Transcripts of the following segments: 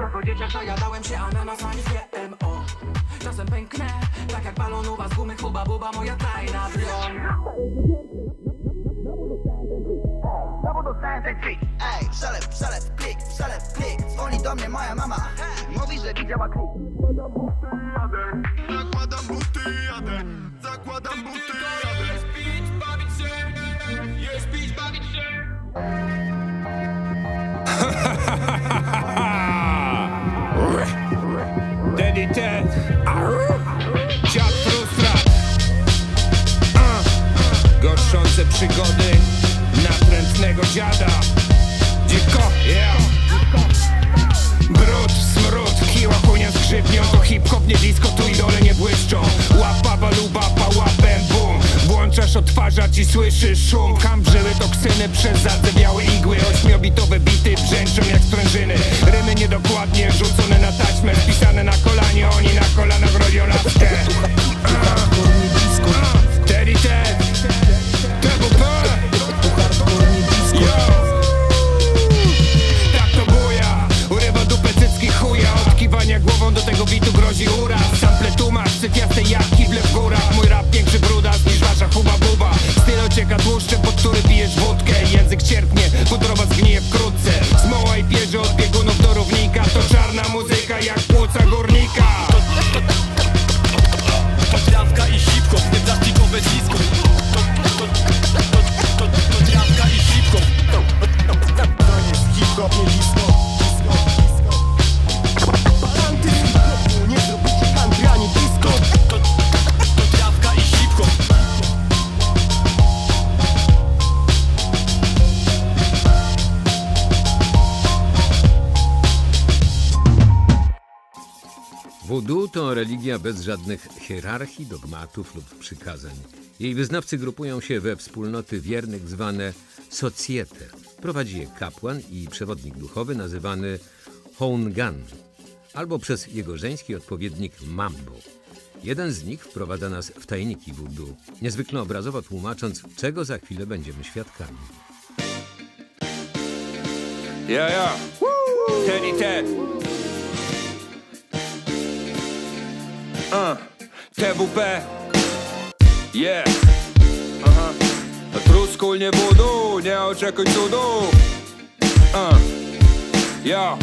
Jako dzieciak najadałem się ananasami z GMO Czasem pęknę, tak jak balonowa z gumy Huba buba, moja tajna broń Znowu dostałem ten trik Ej, przelew, przelew, klik, przelew, klik. Dzwoni do mnie moja mama. Mówi, że widziała klik. Zakładam buty i jadę. Zakładam Daddy Ted. Dziad frustrat. Gorszące przygody Natrętnego dziada. Dziko, yeah skrzypnią To hip-hop, nie disco, tu idole nie błyszczą Łapa, baluba, pała, bam, bum Włączasz odtwarzacz i słyszysz szum Kam toksyny przez zardzewiałe igły Ośmiobitowe bity brzęczą jak sprężyny Rymy niedokładnie rzucone na taśmę Wpisane na kolanie, oni na kolanach robią laskę Teddy Ted tego bitu grozi uraz. Sample tłumacz, sytiaste jak kible w górach Mój rap większy brudas niż wasza huba buba. Styl ocieka tłuszczem, pod który pijesz wódkę. Język cierpnie, wątroba zgnije Voodoo to religia bez żadnych hierarchii, dogmatów lub przykazań. Jej wyznawcy grupują się we wspólnoty wiernych zwane societe. Prowadzi je kapłan i przewodnik duchowy nazywany Houngan, albo przez jego żeński odpowiednik Mambo. Jeden z nich wprowadza nas w tajniki voodoo, niezwykle obrazowo tłumacząc, czego za chwilę będziemy świadkami. Ja, ja Teddy Ted Uh, TWP Yeah. Aha Truskul nie budu, nie oczekuj cudu. Uh. Ja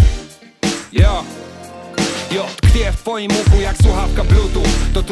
Jo, tkwie w twoim uchu jak słuchawka bluetooth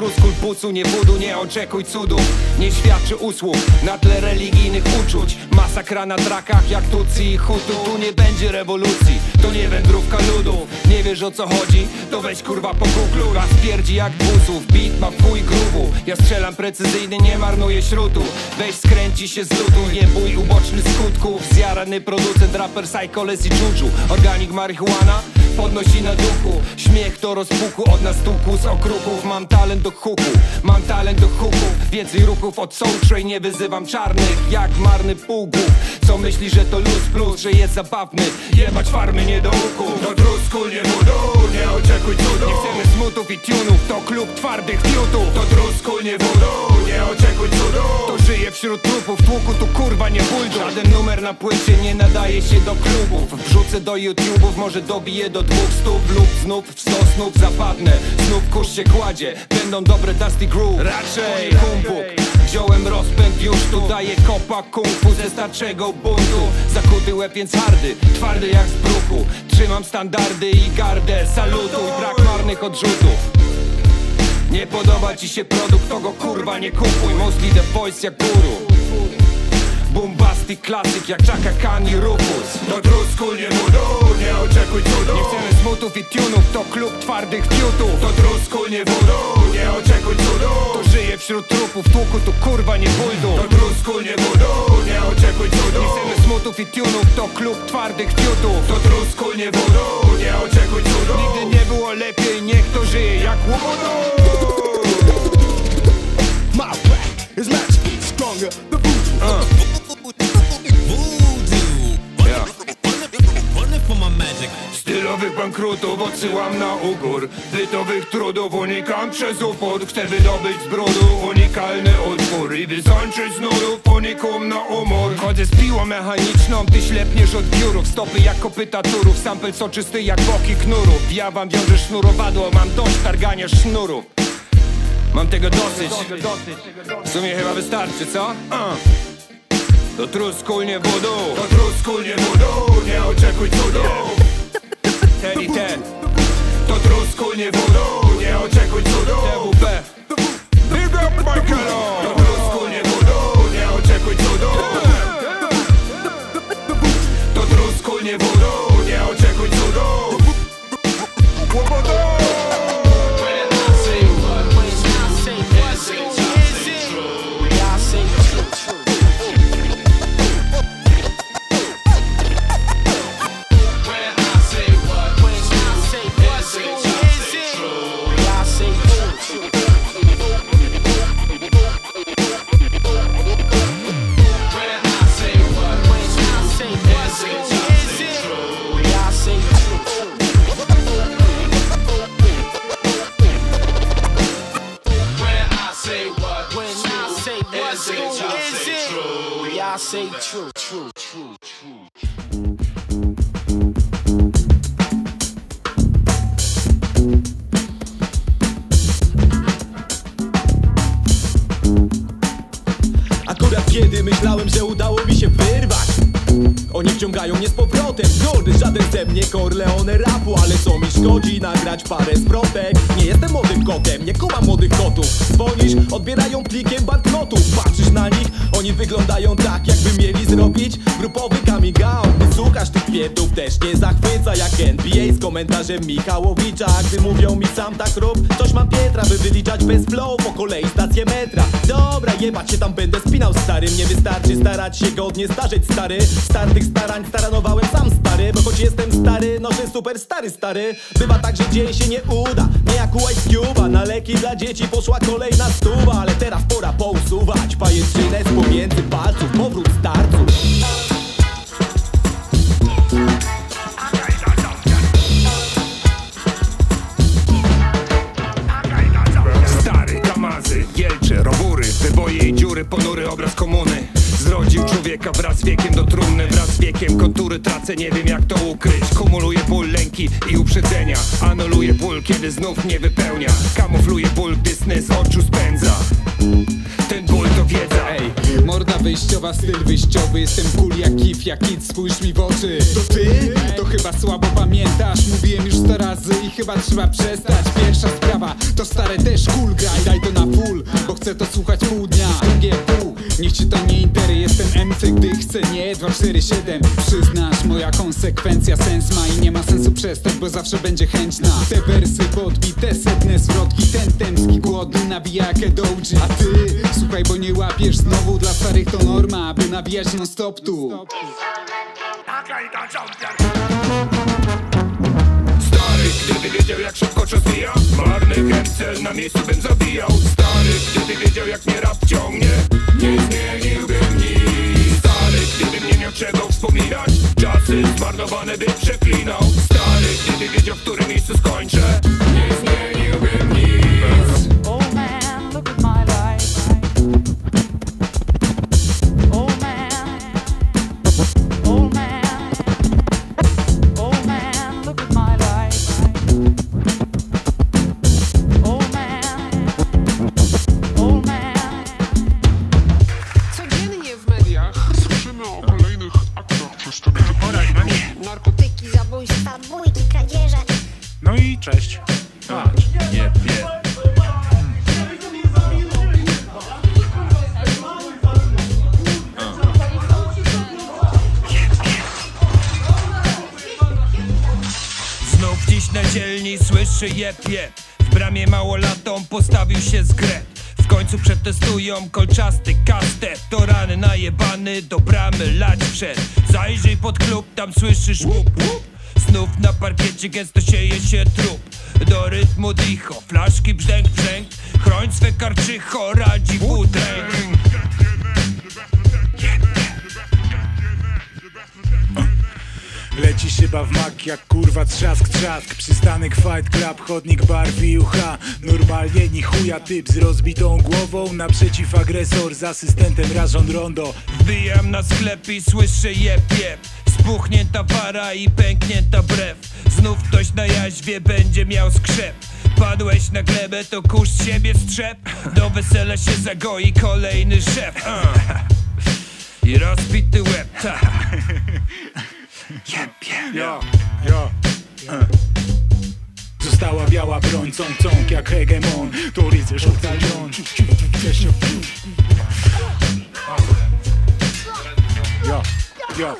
Pucu, nie budu, nie oczekuj cudów Nie świadczy usług na tle religijnych uczuć. Masakra na trakach jak Tutsi i Hutu. Tu nie będzie rewolucji, to nie wędrówka ludów Nie wiesz o co chodzi? To weź kurwa po Google Raz pierdzi jak busów, beat ma w chuj grubu. Ja strzelam precyzyjny, nie marnuję śrutu. Weź skręci się z ludu, nie bój ubocznych skutków. Zjarany producent, raper, psycholes i juju. Organik marihuana podnosi na duchu. Śmiech to rozpuku od nas tuku z okruchów Mam talent do huku, mam talent do huków Więcej ruchów od Soul nie wyzywam czarnych Jak marny półgłów. Co myśli, że to luz plus, że jest zabawny? Jebać farmy nie do łuku. To trusku nie budu, nie oczekuj cudu. Nie chcemy smutów i tunów, to klub twardych fiutów To trusku nie budu, nie oczekuj cudu. To żyje wśród trupów, tłuku tu kurwa nie buldu Żaden numer na płycie nie nadaje się do klubów. Wrzucę do YouTube'ów, może dobiję do dwóch stóp Lub znów w sto snów zapadnę. Znów kurz się kładzie, będą dobre Dusty Groove. Raczej. Humbug. Wziąłem rozpęd, już tu daję kopa kung fu ze starczego buntu. Zakuty łeb więc hardy, twardy jak z bruku Trzymam standardy i gardę, salutuj Brak marnych odrzutów. Nie podoba ci się produkt, to go kurwa nie kupuj. Mostly the voice jak guru Bombastic klasyk jak Chaka Khan i Rufus. To trusku nie budu, nie oczekuj cudu. Nie chcemy smutów i tunów, to klub twardych fiutów. To trusku nie budu, nie oczekuj cudu. To żyje wśród trupów, tłuku tu kurwa nie buldu To trusku nie budu, nie oczekuj cudu. Nie chcemy smutów i tunów, to klub twardych fiutów. To trusku nie budu, nie oczekuj cudu. Nigdy nie było lepiej, niech to żyje jak łobudu My rap is magically stronger The voodoo. Yeah. Codziennych bankrutów odsyłam na ugór Bytowych trudów unikam przez upór. Chcę wydobyć z brudu unikalny utwór. I wysączyć z nurów unikum na umór. Chodzę z piłą mechaniczną, ty ślepniesz od biurów. Stopy jak kopyta turów, sampel soczysty jak boki knurów. Ja wam wiążę sznurowadło, mam dość targania sznurów Mam tego dosyć. W sumie chyba wystarczy, co? Uh. To truskul nie budu. To truskul nie budu Nie oczekuj cudu To truskul nie budu Nie oczekuj cudu. TWP Big up Michaelo To truskul nie budu Nie oczekuj cudu. To truskul nie budu Nie oczekuj cudu banknotów Patrzysz na nich, oni wyglądają tak jakby mieli zrobić Grupowy coming out. Słuchasz tych pierdów też nie zachwyca Jak NBA z komentarzem Michałowicza. Gdy mówią mi sam tak rób, coś mam Pietra By wyliczać bez flow po kolei stację metra. Dobra, jebać się tam będę spinał starym Nie wystarczy starać się godnie starzeć stary. Startych starań staranowałem sam stary. Bo choć jestem stary, noszę super stary stary. Bywa tak, że dzień się nie uda. Nie jak u Ice Cube'a. Na leki dla dzieci poszła kolejna stuwa Ale teraz pora pousuwać Pajęczynę z pomiędzy palców Powrót starców. Stary, kamazy, gielcze, robury Wyboje i dziury, ponury obraz komuny. Zrodził człowieka wraz z wiekiem do trumny Wraz z wiekiem kontury tracę, nie wiem jak to ukryć. Kumuluję ból lęki i uprzedzenia Anuluję ból, kiedy znów nie wypełnia. Kamufluję ból, gdy sny z oczu spędza morda styl wyjściowy Jestem cool jak kif, jak kid, spójrz mi w oczy. To ty? To chyba słabo pamiętasz. Mówiłem już sto razy i chyba trzeba przestać. Pierwsza sprawa, to stare też cool. Graj Daj to na full, bo chcę to słuchać pół dnia. Drugie pół, niech ci to nie intery. Jestem MC, gdy chcę, nie? 247 Przyznasz, moja konsekwencja sens ma I nie ma sensu przestać, bo zawsze będzie chęćna Te wersy podbite, setne zwrotki. Ten temski głodny nabija jak dołdzi A ty, słuchaj, bo nie łapiesz znowu Dla starych to norma, aby nabijać non stop tu. Stary, gdyby wiedział jak szybko czas mija Marny chęt na miejscu bym zabijał. Stary, gdyby wiedział jak mnie rap ciągnie Nie zmieniłbym nic. Stary, gdybym nie miał czego wspominać Czasy zmarnowane by przeklinał. Stary, gdyby wiedział w którym miejscu skończę jep jep W bramie małolatom postawił się zgret. W końcu przetestują kolczasty kastet. To rany najebany do bramy lać przed. Zajrzyj pod klub, tam słyszysz łup łup. Znów na parkiecie gęsto sieje się trup. Do rytmu dicho, flaszki brzęk brzęk. Chroń swe karczycho, radzi wódręk Leci szyba w mak jak kurwa trzask, trzask. Przystanek fight club, chodnik bar, wiucha. Normalnie ni chuja typ z rozbitą głową. Naprzeciw agresor z asystentem rażon rondo. Wbijam na sklep i słyszę jeb jeb Spuchnięta para i pęknięta brew. Znów ktoś na jaźwie będzie miał skrzep. Padłeś na glebę, to kurz siebie strzep. Do wesela się zagoi kolejny szef. Uh. I rozbity łeb, tak Jo, jo e. Została biała broń, cąk, cąk jak hegemon. To rycerz ocalion Jo, jo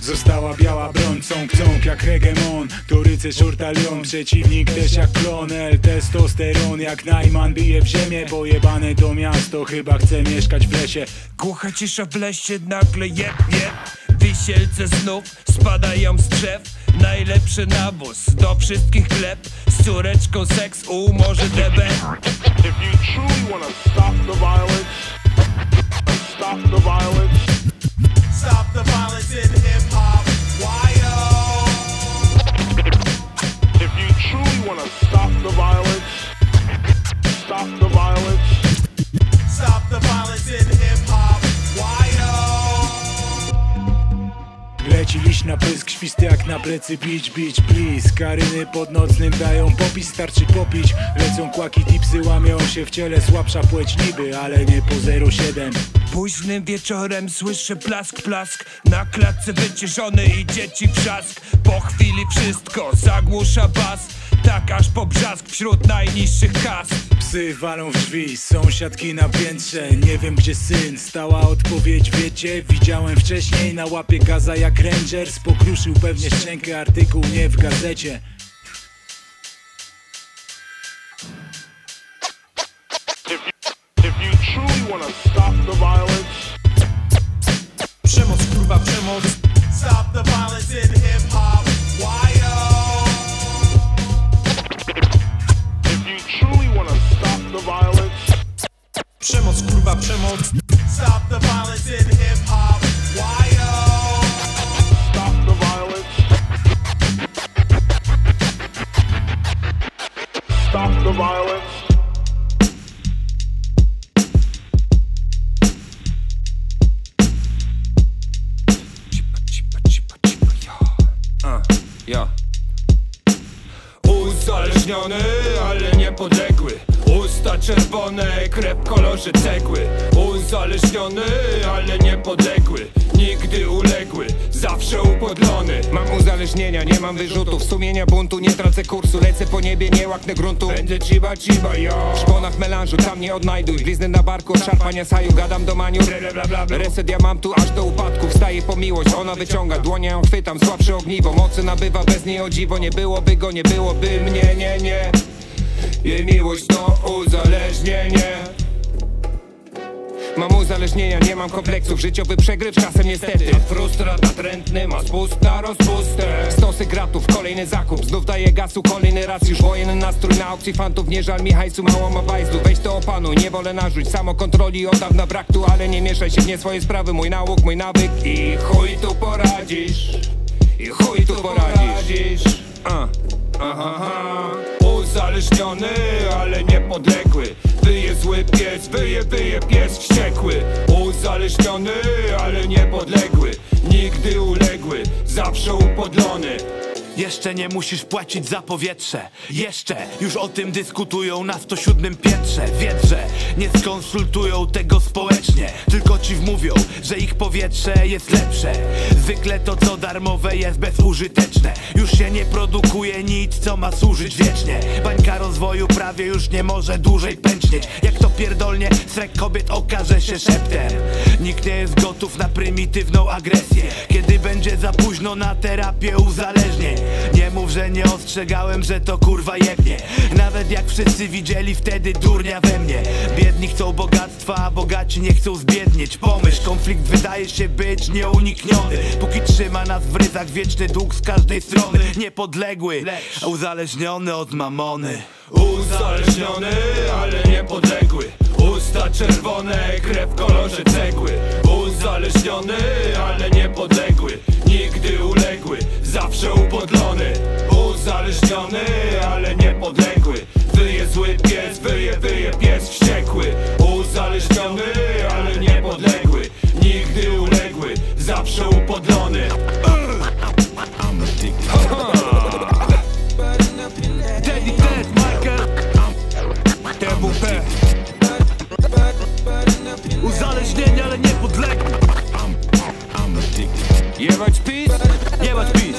Została biała broń, cąk, cąk jak hegemon. To rycerz ortalion, przeciwnik też jak klonel. Testosteron jak Najman bije w ziemię. Pojebane to miasto, chyba chce mieszkać w lesie. Głucha cisza w lesie, nagle jeb, jeb Wisielce znów spadają z drzew. Najlepszy nawóz do wszystkich gleb Z córeczką seks, u może DB If you truly wanna stop the violence, stop the violence. Stop the violence in Leci liść na pysk, świsty jak na plecy Bić, bić, please. Karyny pod nocnym dają popis, starczy popić. Lecą kłaki, tipsy, łamią się w ciele Słabsza płeć niby, ale nie po 0,7 Późnym wieczorem słyszę plask, plask. Na klatce wycieszony i dzieci wrzask Po chwili wszystko zagłusza bas Tak aż po brzask wśród najniższych kast Psy walą w drzwi, sąsiadki na piętrze. Nie wiem gdzie syn, stała odpowiedź wiecie? Widziałem wcześniej na łapie gaza jak Rangers. Pokruszył pewnie szczękę, artykuł nie w gazecie ale niepodległy Usta czerwone, krew w kolorze cegły. Uzależniony, ale niepodległy Nigdy uległy, zawsze upodlony. Mam uzależnienia, nie mam wyrzutów. Sumienia buntu, nie tracę kursu. Lecę po niebie, nie łaknę gruntu. Będę ciba ciba, yo. W szponach melanżu, tam nie odnajduj. Glizny na barku, szarpania saju Gadam do maniu. Reset ja mam tu aż do upadku. Wstaję po miłość, ona wyciąga. Dłonie ją chwytam, słabsze ogniwo. Mocy nabywa, bez niej o dziwo. Nie byłoby go, nie byłoby mnie, nie, nie Jej miłość to uzależnienie. Mam uzależnienia, nie mam kompleksów Życiowy przegryw czasem niestety. Frustrat natrętny ma spust na rozpustę. Stosy gratów, kolejny zakup Znów daję gasu, kolejny raz Już wojenny nastrój. Na aukcji fantów Nie żal mi hajsu, mało ma bajzdu Weź to opanuj, nie wolę narzuć Samokontroli. Od dawna brak tu Ale nie mieszaj się w nie swoje sprawy. Mój nauk, mój nawyk I chuj tu poradzisz. I chuj tu poradzisz. A, aha, aha. Uzależniony, ale niepodległy. Wyje zły pies, wyje, wyje pies wściekły. Uzależniony, ale niepodległy. Nigdy uległy, zawsze upodlony Jeszcze nie musisz płacić za powietrze. Jeszcze już o tym dyskutują na 107 piętrze. Wiedz, że nie skonsultują tego społecznie. Tylko ci wmówią, że ich powietrze jest lepsze. Zwykle to co darmowe jest bezużyteczne. Już się nie produkuje nic co ma służyć wiecznie. Bańka rozwoju prawie już nie może dłużej pęcznieć. Jak to pierdolnie srek kobiet okaże się szeptem. Nikt nie jest gotów na prymitywną agresję. Kiedy będzie za późno na terapię uzależnień Nie mów, że nie ostrzegałem, że to kurwa jebnie. Nawet jak wszyscy widzieli wtedy durnia we mnie. Biedni chcą bogactwa, a bogaci nie chcą zbiednieć. Pomyśl, konflikt wydaje się być nieunikniony. Póki trzyma nas w ryzach wieczny dług z każdej strony. Niepodległy, lecz uzależniony od mamony. Uzależniony, ale niepodległy Usta czerwone, krew w kolorze cegły. Uzależniony, ale niepodległy Nigdy uległy uzależniony Uzależniony, ale niepodległy Wyje zły pies, wyje, wyje pies wściekły. Uzależniony, ale niepodległy Nigdy uległy, zawsze upodlony Jebać pis? Jebać pis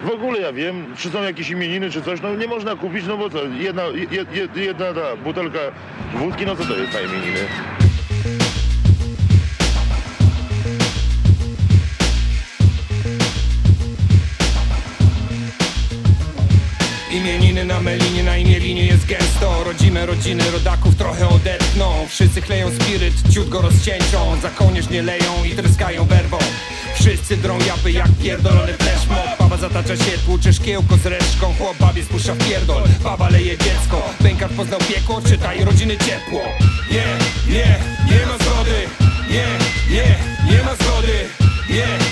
W ogóle ja wiem, czy są jakieś imieniny, czy coś, no nie można kupić, no bo co, jedna, jed, jed, jedna ta butelka wódki, no co to jest na imieniny? Gęsto Rodzime rodziny rodaków trochę odetchną. Wszyscy chleją spiryt, ciut go rozcięcią. Za kołnierz nie leją i tryskają werwą. Wszyscy drą japy jak pierdolony flashmob Baba zatacza się, tłucze szkiełko z resztką. Chłop babie spuszcza w pierdol, baba leje dziecko. Pękar poznał piekło, czytaj rodziny ciepło. Nie, nie, nie ma zgody. Nie, nie, nie ma zgody. Nie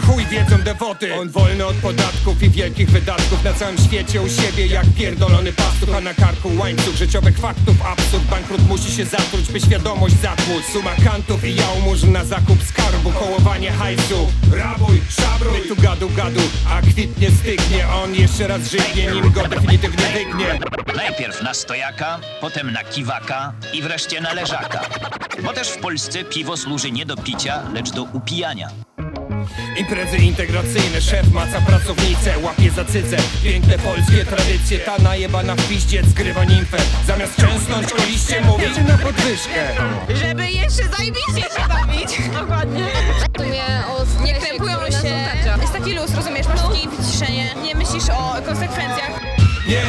chuj wiedzą dewoty. On wolny od podatków i wielkich wydatków Na całym świecie u siebie jak pierdolony pastuch A na karku łańcuch życiowych faktów Absurd, bankrut musi się zatruć By świadomość zatłuc Suma kantów i jałmużn na zakup skarbu Kołowanie hajsu, rabuj, szabruj. My tu gadu gadu, a kwitnie stygnie. On jeszcze raz żygnie, nim go definitywnie wygnie. Najpierw na stojaka, potem na kiwaka i wreszcie na leżaka. Bo też w Polsce piwo służy nie do picia, lecz do upijania. Imprezy integracyjne, szef maca pracownicę, łapie za cycę Piękne polskie tradycje, ta najebana w piździec zgrywa nimfę Zamiast częsnąć koliście mówicie na podwyżkę Żeby jeszcze zajebiście się bawić. Dokładnie. O nie krępują się. Jest taki luz, rozumiesz? Masz takie wyciszenie. Nie myślisz o konsekwencjach. Nie,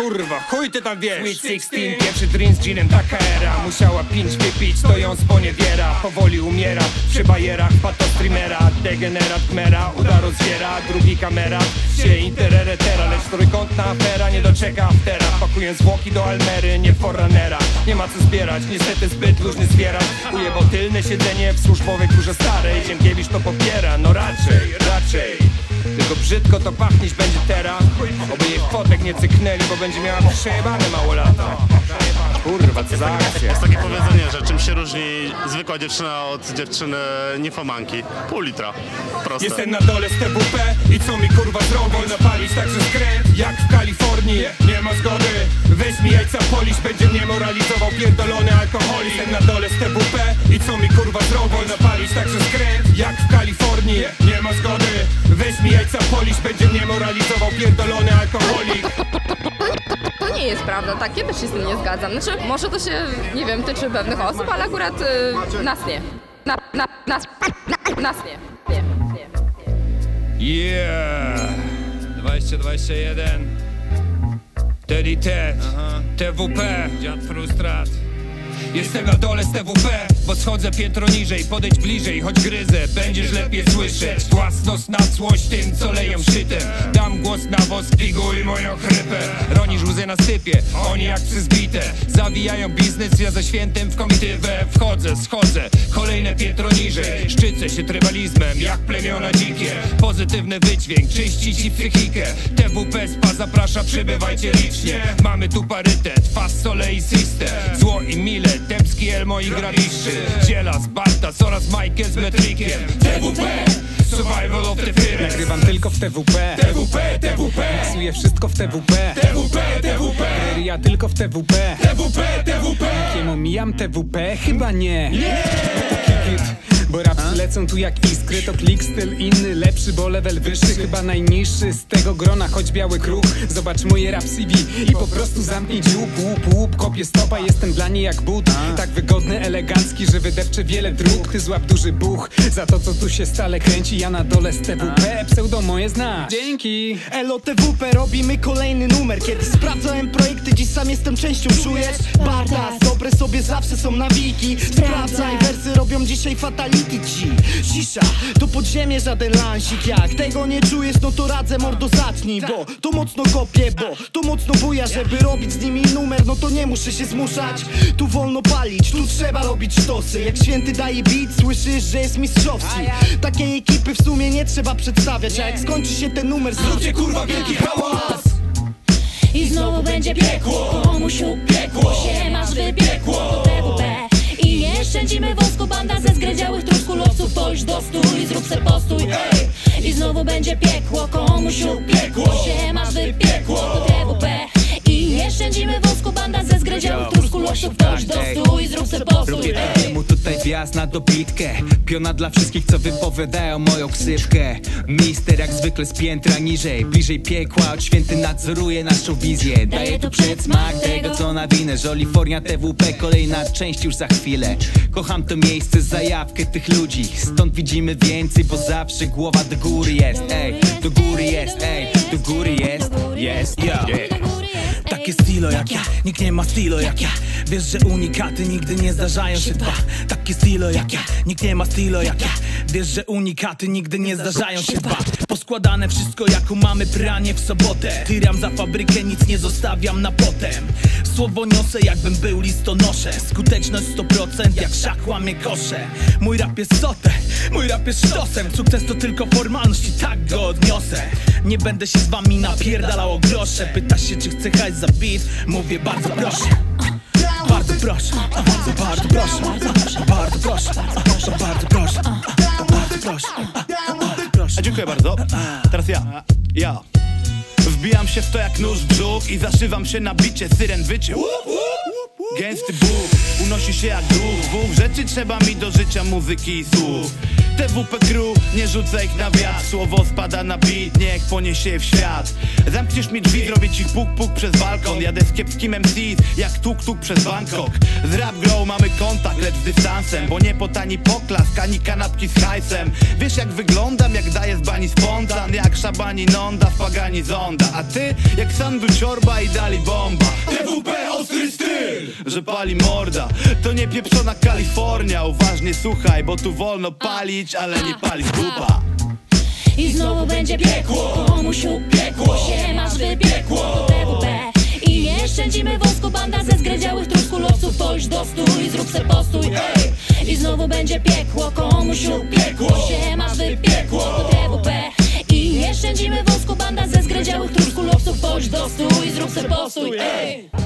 kurwa, chuj ty tam wiesz. Sweet 16, pierwszy drink z ginem, taka era Musiała pięć wypić, to ją sponiewiera. Powoli umiera, przy bajerach pato streamera. Degenerat gmera, uda rozwiera Drugi kamera, się intereretera Lecz trójkątna afera nie doczeka aftera. Pakuję zwłoki do Almery, nie foranera Nie ma co zbierać, niestety zbyt luźny zwierak Ujebo tylne siedzenie w służbowej kurze starej. Ziemkiewicz to popiera, no raczej, raczej tylko brzydko to pachnieć będzie teraz. Oby jej fotek nie cyknęli, bo będzie miała przejebane mało lata. Kurwa, co za akcja czym się różni zwykła dziewczyna od dziewczyny nifomanki? Pół litra. Proste. Jestem na dole z TWP i co mi kurwa zrobią? Napalić także skręt jak w Kalifornii. Nie ma zgody, weź mi jajca polisz Będzie mnie moralizował pierdolony alkoholik. Jestem na dole z TWP i co mi kurwa zrobią? Napalić także skręt jak w Kalifornii. Nie ma zgody, weź mi jajca polisz Będzie mnie moralizował pierdolony alkoholik nie jest prawda, tak, ja też się z tym nie zgadzam. Znaczy, może to się, nie wiem, tyczy pewnych osób, ale akurat y, nas nie. Na, na, nas, na, nas nie. Nie, nie. Yeah 2021 Teddy Ted TWP Dziad Frustrat Jestem na dole z TWP, bo schodzę piętro niżej Podejdź bliżej, choć gryzę, będziesz lepiej słyszeć. Własność na złość tym, co leją szytem. Dam głos na wosk, piguj moją chrypę. Ronisz łzy na sypie, oni jak psy zbite. Zawijają biznes, ja ze świętem w komitywę Wchodzę, schodzę, kolejne piętro niżej Szczycę się trybalizmem, jak plemiona dzikie. Pozytywny wydźwięk, czyści ci psychikę. TWP SPA zaprasza, przybywajcie licznie. Mamy tu parytet, fast sole i system Zło i mile, Dębski, Elmo i Grawiszczy Dzielas, Bartas oraz Majkę z metrykiem TWP, survival of the fittest Nagrywam tylko w TWP TWP, TWP Miksuję wszystko w TWP TWP, TWP Ja tylko w TWP TWP, TWP Kiemu mijam TWP? Chyba nie Nie! Bo rapsy lecą tu jak iskry To klik styl inny, lepszy, bo level wyższy. Chyba najniższy z tego grona, choć biały kruk Zobacz moje rap CV i po prostu zamknij dziób. Łup, łup, kopię stopa, jestem dla niej jak but. Tak wygodny, elegancki, że wydepcze wiele dróg. Ty złap duży buch za to, co tu się stale kręci. Ja na dole z TWP, pseudo moje znasz Dzięki. LOTWP robimy kolejny numer. Kiedy sprawdzałem projekty, dziś sam jestem częścią. Czujesz? Bardas, dobre sobie zawsze są nawiki Sprawdzaj, wersy robią dzisiaj fatality ci Cisza, to podziemie żaden lansik. Jak tego nie czujesz, no to radzę mordo zacznij Bo to mocno kopię, bo to mocno buja Żeby robić z nimi numer, no to nie muszę się zmuszać. Tu wolno palić, tu trzeba robić sztosy. Jak święty daje beat, słyszysz, że jest mistrzowski. Takiej ekipy w sumie nie trzeba przedstawiać A jak skończy się ten numer, zróbcie kurwa wielki hałas. I znowu będzie piekło. Komusiu piekło się masz TWP I szczędzimy wosku Banda ze zgredziałych truskulowców To już dostój, zrób se postój. I znowu będzie piekło Komusiu piekło się masz wypiekło To I nie szczędzimy wosku Banda ze zgredziałych truskulowców To już dostój, zrób se postój ej. temu tutaj wjazd na dobitkę. Piona dla wszystkich, co wypowiadają moją ksywkę. Mister jak zwykle z piętra niżej Bliżej piekła, od święty nadzoruje naszą wizję. Daję tu przedsmak tego, co nawinę Żolifornia TWP, kolejna część już za chwilę. Kocham to miejsce, zajawkę tych ludzi. Stąd widzimy więcej, bo zawsze głowa do góry jest. Ej, do góry jest, ej, do góry jest, jest, Ja. Takie stylo jak ja, nikt nie ma stylo jak ja. Wiesz, że unikaty nigdy nie zdarzają się dwa. Takie stylo jak ja, nikt nie ma stylo jak ja. Wiesz, że unikaty nigdy nie zdarzają się dwa Poskładane wszystko jako mamy pranie w sobotę. Tyram za fabrykę, nic nie zostawiam na potem. Słowo niosę jakbym był listonosze Skuteczność 100% jak szach łamie kosze. Mój rap jest sotę, mój rap jest sztosem. Sukces to tylko formalność i tak go odniosę. Nie będę się z wami napierdalał o grosze. Pytasz się czy chcę hajs za beat? Mówię bardzo proszę. Bardzo proszę, bardzo, bardzo proszę, bardzo proszę, bardzo proszę, bardzo proszę. A dziękuję bardzo. Teraz ja. Ja. Wbijam się w to jak nóż brzuch i zaszywam się na bicie, syren wyciął. Gęsty Bóg unosi się jak duch. Dwóch rzeczy trzeba mi do życia muzyki i słów. TWP Crew, nie rzucę ich na wiatr. Słowo spada na beat, niech poniesie w świat. Zamkniesz mi drzwi, zrobię ci puk puk przez balkon. Jadę z kiepskim MCs, jak tuk tuk przez Bangkok. Z rap grow mamy kontakt, lecz z dystansem. Bo nie po tani poklask, ani kanapki z hajsem. Wiesz jak wyglądam, jak daję z bani spontan. Jak szabani nonda w pagani zonda. A ty, jak sandu ciorba i dali bomba. TWP ostry styl że pali morda. To nie pieprzona Kalifornia. Uważnie słuchaj, bo tu wolno palić, ale nie palić dupa. I znowu będzie piekło. Komusiu piekło się masz wypiekło. To TWP I nie szczędzimy wosku Banda ze zgredziałych truskulowców To już dostój, zrób se postój ej. I znowu będzie piekło. Komusiu piekło się masz wypiekło. To TWP I nie szczędzimy wosku Banda ze zgredziałych truskulowców To już dostój, zrób se postój ej.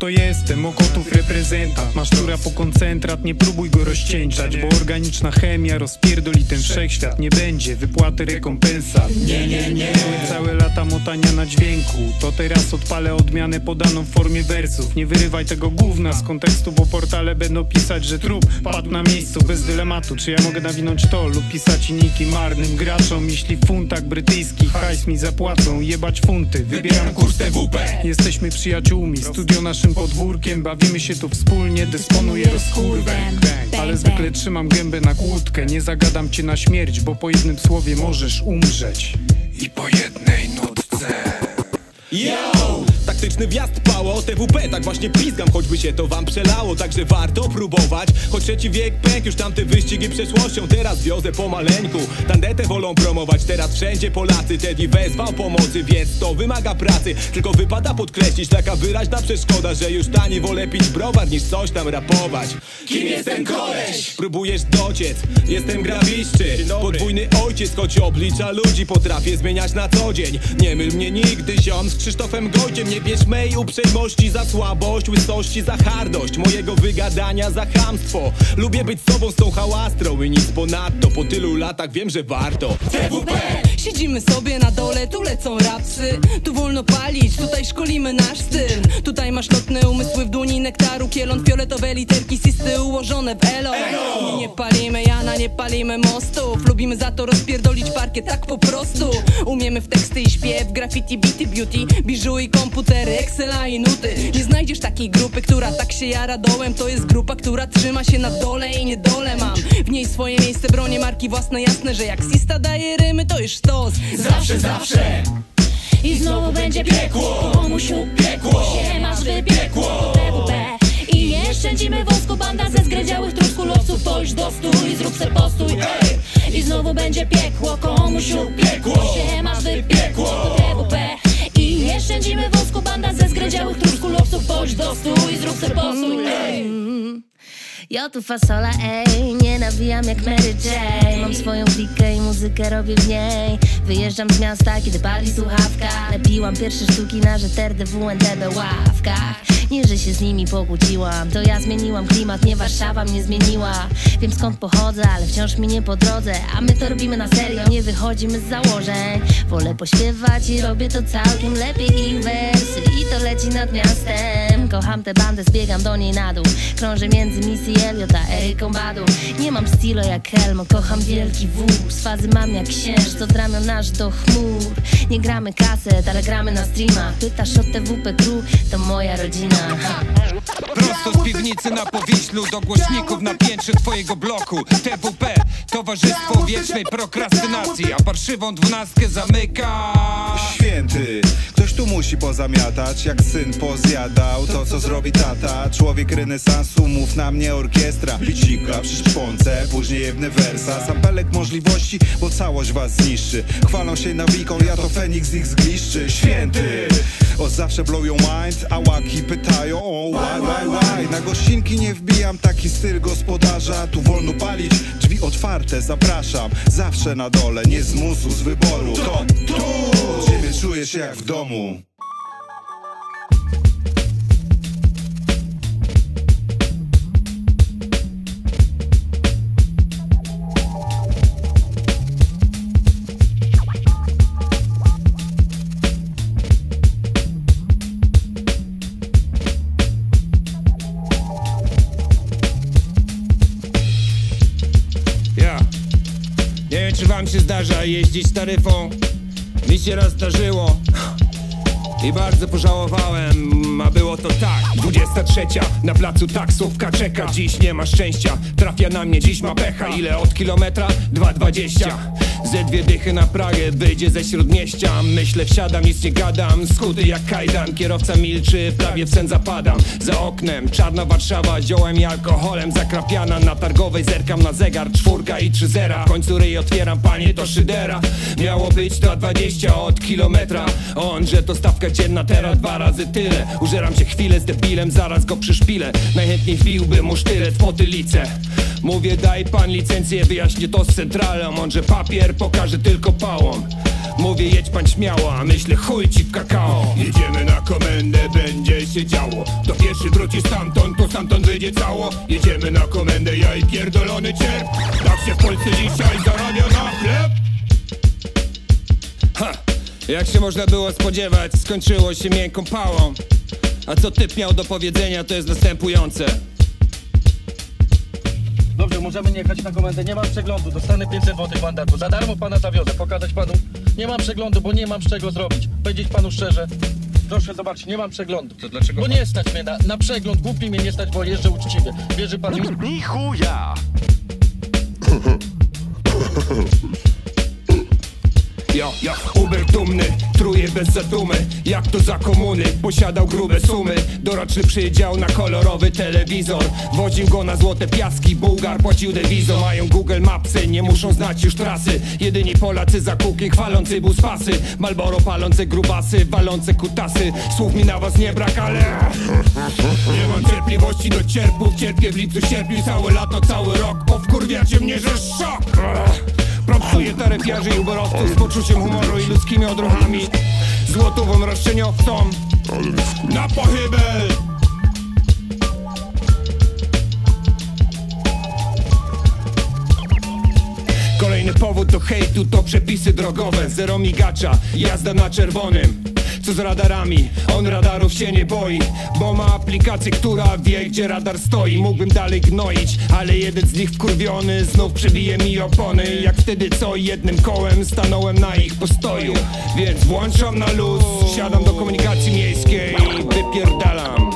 To jestem, Okotów reprezentant Masz tura po koncentrat, nie próbuj go rozcieńczać Bo organiczna chemia rozpierdoli ten wszechświat. Nie będzie wypłaty rekompensat. Nie, nie, nie. Były całe lata motania na dźwięku. To teraz odpalę odmianę podaną w formie wersów. Nie wyrywaj tego gówna z kontekstu Bo portale będą pisać, że trup padł na miejscu Bez dylematu, czy ja mogę nawinąć to Lub pisać niki marnym graczom? Jeśli w funtach brytyjskich hajs mi zapłacą Jebać funty, wybieram kurs TWP Jesteśmy przyjaciółmi, studio naszym podwórkiem. Bawimy się tu wspólnie, dysponuję rozkurwem. Ale zwykle trzymam gębę na kłódkę. Nie zagadam cię na śmierć, bo po jednym słowie możesz umrzeć. I po jednej nutce. Yo! Taktyczny wjazd pało, TWP, tak właśnie pizgam, choćby się to wam przelało. Także warto próbować, choć trzeci wiek pęk Już tamte wyścigi przeszłością, teraz wiozę pomaleńku Tandetę wolą promować, teraz wszędzie Polacy Teddy wezwał pomocy, więc to wymaga pracy. Tylko wypada podkreślić, taka wyraźna przeszkoda Że już tani wolę pić browar niż coś tam rapować. Kim jest ten koleś? Próbujesz dociec, jestem grawiszczy. Podwójny ojciec, choć oblicza ludzi Potrafię zmieniać na co dzień. Nie myl mnie nigdy ziom z Krzysztofem Gojciem Nie Zabierz mej uprzejmości za słabość, łysości za hardość Mojego wygadania za chamstwo. Lubię być sobą z tą hałastrą i nic ponadto. Po tylu latach wiem, że warto. Siedzimy sobie na dole, tu lecą rapsy. Tu wolno palić, tutaj szkolimy nasz styl. Tutaj masz lotne umysły w dłoni nektaru Kielon, fioletowe literki, sisty ułożone w elo. I nie palimy jana, nie palimy mostów. Lubimy za to rozpierdolić parkiet tak po prostu. Umiemy w teksty i śpiew, graffiti, beaty, beauty Biżu i komputery, Excela i nuty. Nie znajdziesz takiej grupy, która tak się jara dołem. To jest grupa, która trzyma się na dole i niedole Mam. W niej swoje miejsce, bronię marki własne Jasne, że jak Sista daje rymy, to już sztos. Zawsze, zawsze. I znowu będzie piekło. Komusiu piekło się masz wypiekło TWP I nie szczędzimy wosku. Banda ze zgredziałych truskulowców To już dostój, zrób se postój. Ej. I znowu będzie piekło. Komusiu piekło się masz wypiekło TWP I nie szczędzimy wosku Banda ze zgredziałych truskulowców To już dostój, zrób se postój ej. Ja tu fasola, ej, nie nawijam jak Mary J Mam swoją klikę i muzykę robię w niej. Wyjeżdżam z miasta, kiedy pali słuchawka. Lepiłam pierwsze sztuki na żeterdę w UNDB ławkach Nie, że się z nimi pokłóciłam. To ja zmieniłam klimat, nie Warszawa mnie zmieniła. Wiem skąd pochodzę, ale wciąż mi nie po drodze. A my to robimy na serio, nie wychodzimy z założeń Wolę pośpiewać i robię to całkiem lepiej ich wersy I to leci nad miastem. Kocham tę bandę, zbiegam do niej na dół. Krążę między Missy Elliot a Eryką Badu. Nie mam stylu jak Helmo, kocham wielki wóz. Fazy mam jak księżyc, od ramion aż do chmur. Nie gramy kaset, ale gramy na streamach Pytasz o TWP Crew, to moja rodzina. Prosto z piwnicy na Powiślu Do głośników na piętrze twojego bloku. TWP, Towarzystwo Wiecznej Prokrastynacji. A parszywą dwunastkę zamyka Święty, ktoś tu musi pozamiatać Jak syn pozjadał to co zrobi tata? Człowiek renesansu, mów na mnie orkiestra. Bicika przy szponce, później jedne wersa. Sampelek możliwości, bo całość was zniszczy. Chwalą się nawiką, ja to Feniks z ich zgliszczy. Święty, od zawsze blow your mind A łaki pytają o why, why, why? Na gościnki nie wbijam taki styl gospodarza. Tu wolno palić, drzwi otwarte, zapraszam. Zawsze na dole, nie z musu, z wyboru tu, ciebie czuję się jak w domu. Nie wiem czy wam się zdarza jeździć taryfą Mi się raz zdarzyło i bardzo pożałowałem, a było to tak. 23 na placu taksówka czeka. Dziś nie ma szczęścia, trafia na mnie, dziś ma pecha. Ile od kilometra? 2,20 Ze dwie dychy na Pragę, wyjdzie ze śródmieścia. Myślę, wsiadam, nic nie gadam. Skuty jak kajdan, kierowca milczy Prawie w sen zapadam, za oknem Czarna Warszawa, ziołem i alkoholem. Zakrapiana na targowej, zerkam na zegar. Czwórka i trzy zera, w końcu ryj otwieram Panie to szydera, miało być 2,20 od kilometra. On, że to stawka dzienna, teraz dwa razy tyle. Użeram się chwilę z debilem, zaraz go przyszpilę. Najchętniej wbiłbym mu sztylet w potylicę Mówię daj pan licencję, wyjaśnię to z centralą. Mądrze papier pokaże tylko pałą Mówię jedź pan śmiało, a myślę chuj ci w kakao. Jedziemy na komendę, będzie się działo. To pierwszy wróci stamtąd, to stamtąd wyjdzie cało. Jedziemy na komendę, ja i pierdolony cierp. Tak się w Polsce dzisiaj zarabia na chleb. Ha! Jak się można było spodziewać, skończyło się miękką pałą. A co typ miał do powiedzenia, to jest następujące Dobrze, możemy nie jechać na komendę, nie mam przeglądu, dostanę 500 zł mandatu. Za darmo pana zawiozę, pokazać panu. Nie mam przeglądu, bo nie mam z czego zrobić. Powiedzieć panu szczerze. Proszę zobaczyć, nie mam przeglądu. To dlaczego? Bo nie stać mnie na, na przegląd, głupi mnie nie stać, bo jeżdżę uczciwie. Wierzy pan mi? Ja, ja, Uber dumny, truje bez zadumy Jak to za komuny, posiadał grube sumy. Doroczny przydział na kolorowy telewizor. Wodził go na złote piaski, Bułgar płacił dewizą Mają Google Mapsy, nie muszą znać już trasy. Jedyni Polacy za kuki, chwalący bus pasy Malboro palące grubasy, walące kutasy. Słów mi na was nie brak, ale Nie mam cierpliwości do cierpów. Cierpię w lipcu, sierpniu, całe lato, cały rok. Bo wkurwiacie mnie, że szok Propsuję taryfiarzy i uborowców z poczuciem humoru i ludzkimi odruchami. Złotową roszczeniowcą. Na pochybel Kolejny powód do hejtu to przepisy drogowe. Zero migacza, jazda na czerwonym Co z radarami? On radarów się nie boi Bo ma aplikację, która wie gdzie radar stoi. Mógłbym dalej gnoić, ale jeden z nich wkurwiony Znów przebije mi opony. Jak wtedy co jednym kołem stanąłem na ich postoju. Więc włączam na luz, siadam do komunikacji miejskiej Wypierdalam